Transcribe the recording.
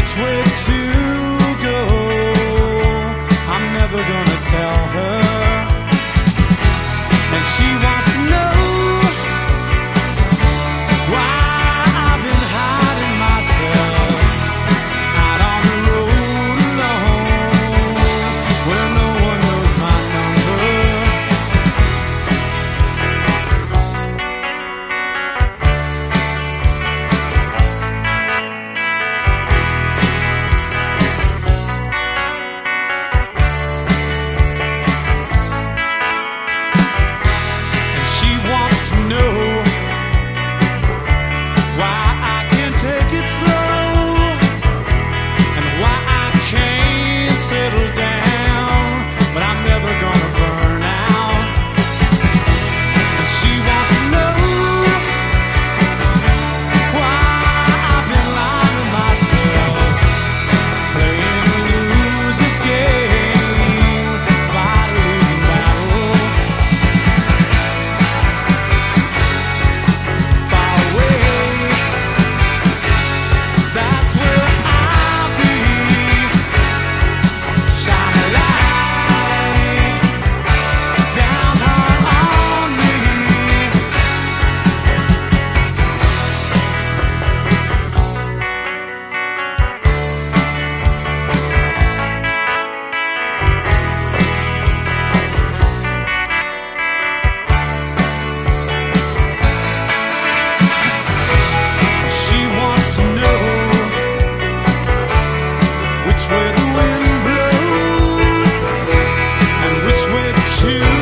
which way to to